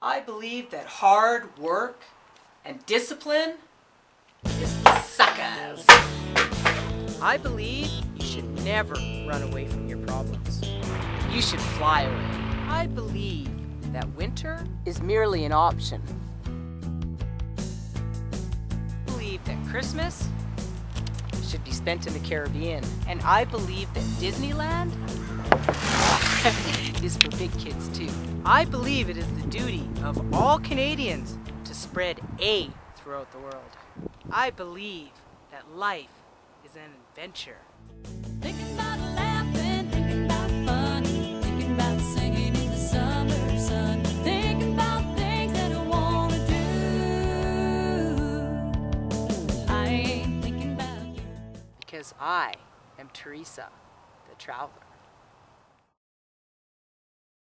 I believe that hard work and discipline is the suckers. I believe you should never run away from your problems. You should fly away. I believe that winter is merely an option. I believe that Christmas should be spent in the Caribbean. And I believe that Disneyland is for big kids too. I believe it is the duty of all Canadians to spread A throughout the world. I believe that life is an adventure. Thinking about laughing, thinking about fun, thinking about singing in the summer sun, thinking about things that I wanna do. I ain't thinking about you. Because I am Teresa, the traveler.